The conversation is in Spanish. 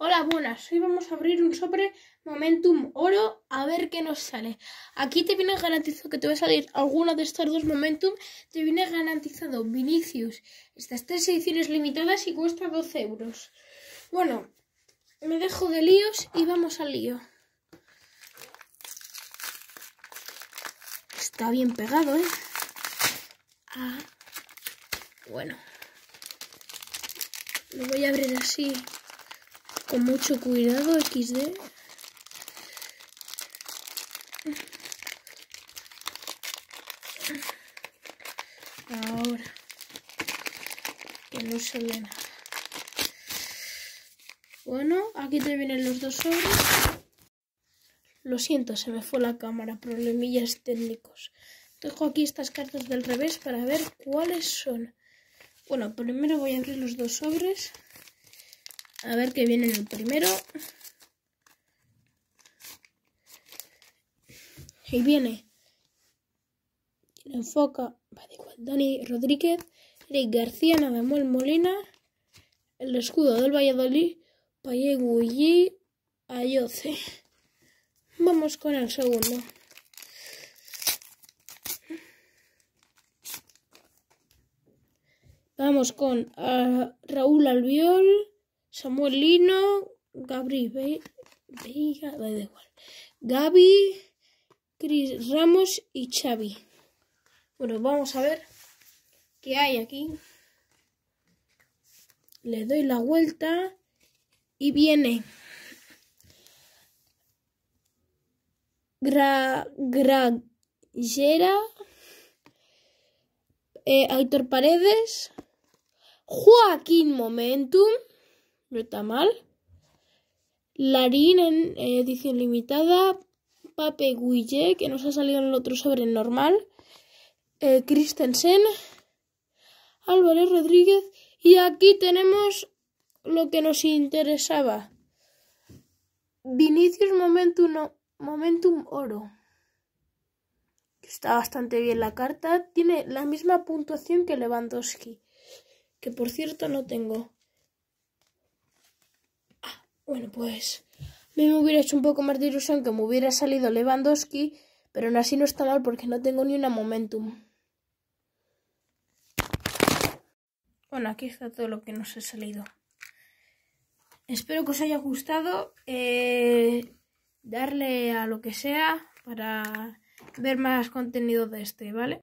Hola, buenas. Hoy vamos a abrir un sobre Momentum Oro a ver qué nos sale. Aquí te viene garantizado que te va a salir alguna de estas dos Momentum. Te viene garantizado Vinicius. Estas tres ediciones limitadas y cuesta 12 euros. Bueno, me dejo de líos y vamos al lío. Está bien pegado, ¿eh? Ah, bueno. Lo voy a abrir así con mucho cuidado, XD. Ahora. Que no se ve nada. Bueno, aquí te vienen los dos sobres. Lo siento, se me fue la cámara, problemillas técnicos. Dejo aquí estas cartas del revés para ver cuáles son. Bueno, primero voy a abrir los dos sobres. A ver qué viene en el primero. Y viene. Enfoca. Vale, igual. Dani Rodríguez. Eric García. Nadamuel Molina. El escudo del Valladolid. Payegui Ayoce. Vamos con el segundo. Vamos con uh, Raúl Albiol. Samuel Lino, Gabri Veiga, da. Gaby, Chris Ramos y Xavi. Bueno, vamos a ver qué hay aquí. Le doy la vuelta y viene Gra, Gragera, eh, Aitor Paredes, Joaquín Momentum, no está mal. Larín en edición limitada. Pape Guille, que nos ha salido en el otro sobre normal. Eh, Christensen. Álvarez Rodríguez. Y aquí tenemos lo que nos interesaba. Vinicius Momentum, Momentum Oro. Está bastante bien la carta. Tiene la misma puntuación que Lewandowski. Que por cierto no tengo. Bueno, pues me hubiera hecho un poco más de ilusión que me hubiera salido Lewandowski, pero aún así no está mal porque no tengo ni una momentum. Bueno, aquí está todo lo que nos ha salido. Espero que os haya gustado. Eh, darle a lo que sea para ver más contenido de este, ¿vale?